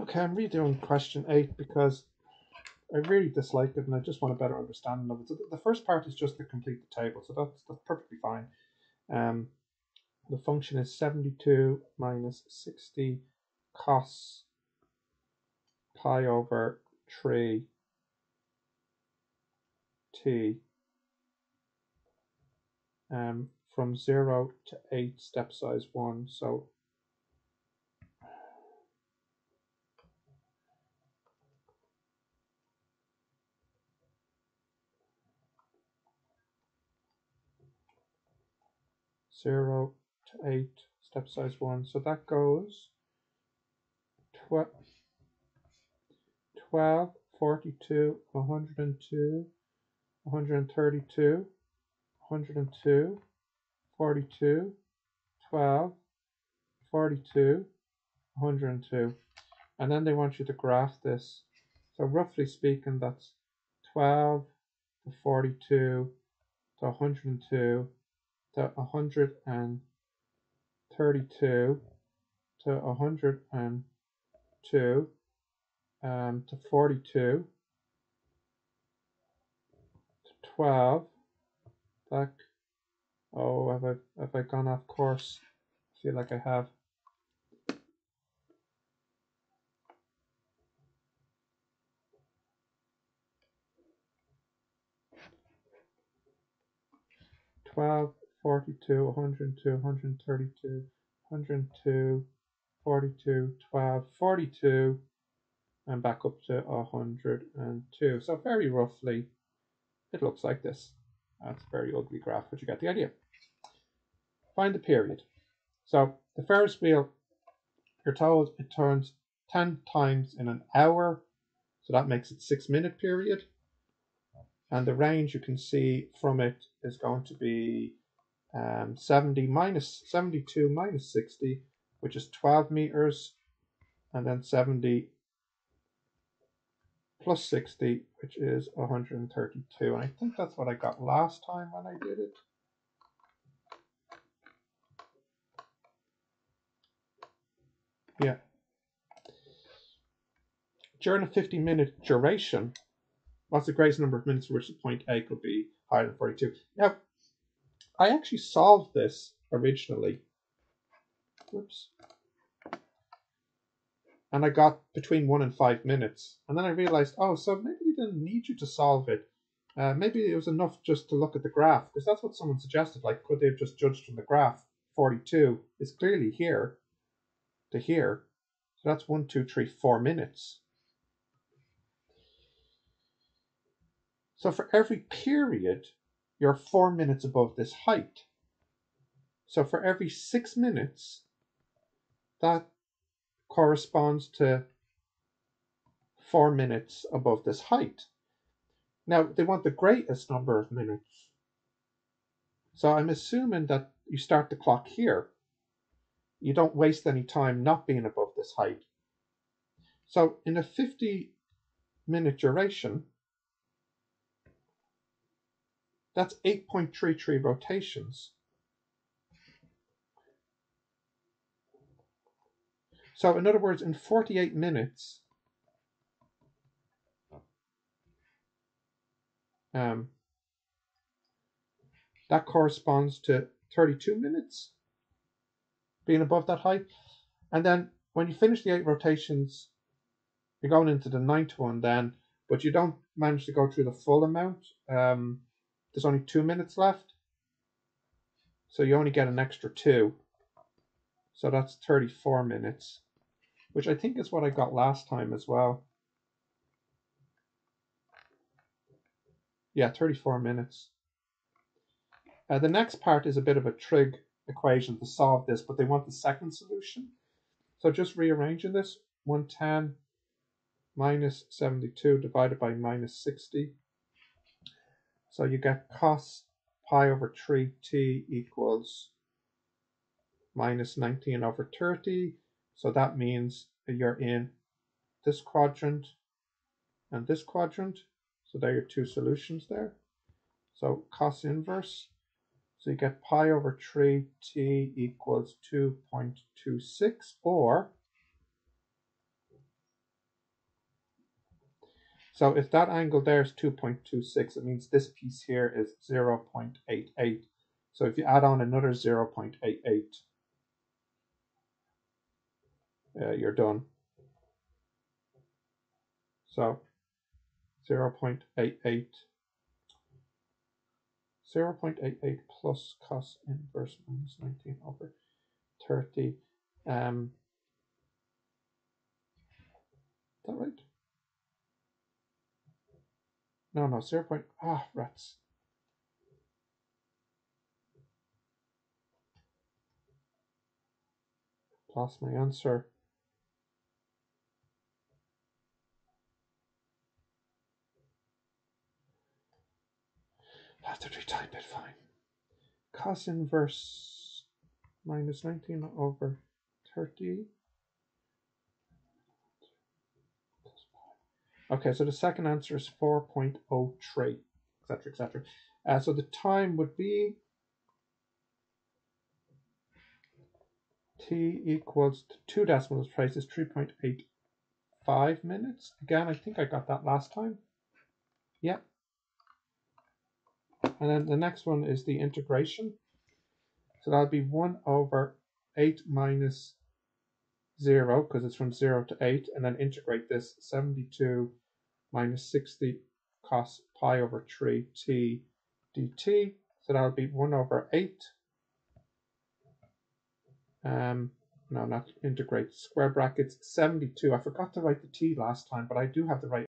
Okay, I'm redoing question eight because I really dislike it and I just want a better understanding of it. So the first part is just to complete the table, so that's, that's perfectly fine. Um, the function is 72 minus 60 cos pi over 3 t um, from 0 to 8 step size 1. So zero to eight, step size one. So that goes 12, 12 42, 102, 132, 102, 42, 12, 42, 102. And then they want you to graph this. So roughly speaking, that's 12 to 42 to 102 to 132 to 102 um, to 42 to 12 back oh have I have I gone off course? I feel like I have. Twelve 42, 102, 132, 102, 42, 12, 42, and back up to 102. So very roughly, it looks like this. That's a very ugly graph, but you get the idea. Find the period. So the Ferris wheel, you're told it turns 10 times in an hour. So that makes it six minute period. And the range you can see from it is going to be um, 70 minus 72 minus 60, which is 12 meters, and then 70 plus 60, which is 132. And I think that's what I got last time when I did it. Yeah. During a 50 minute duration, what's the greatest number of minutes for which the point A could be higher than 42? Now, I actually solved this originally. Whoops. And I got between one and five minutes. And then I realized, oh, so maybe they didn't need you to solve it. Uh, maybe it was enough just to look at the graph, because that's what someone suggested. Like, could they have just judged from the graph? 42 is clearly here to here. So that's one, two, three, four minutes. So for every period, you're four minutes above this height. So for every six minutes, that corresponds to four minutes above this height. Now, they want the greatest number of minutes. So I'm assuming that you start the clock here. You don't waste any time not being above this height. So in a 50 minute duration, that's 8.33 rotations. So in other words, in 48 minutes, um, that corresponds to 32 minutes being above that height. And then when you finish the eight rotations, you're going into the ninth one then, but you don't manage to go through the full amount. Um, there's only two minutes left. So you only get an extra two. So that's 34 minutes, which I think is what I got last time as well. Yeah, 34 minutes. Uh, the next part is a bit of a trig equation to solve this, but they want the second solution. So just rearranging this, 110 minus 72 divided by minus 60 so you get cos pi over 3t equals minus 19 over 30. So that means that you're in this quadrant and this quadrant. So there are your two solutions there. So cos inverse. So you get pi over 3t equals 2.26 or So if that angle there is 2.26, it means this piece here is 0.88. So if you add on another 0.88, uh, you're done. So 0.88 0.88 plus cos inverse minus 19 over 30. Um, is that right? No, no, 0. Point, ah, rats. Lost my answer. I have to retype it, fine. Cos inverse minus 19 over 30. Okay, so the second answer is 4.03, etc., etc. Uh, so the time would be t equals two decimals place is 3.85 minutes. Again, I think I got that last time. Yep. And then the next one is the integration. So that'll be 1 over 8 minus 0, because it's from 0 to 8, and then integrate this 72 minus 60 cos pi over 3 t dt. So that'll be 1 over 8. Um, no, not integrate square brackets 72. I forgot to write the t last time, but I do have the right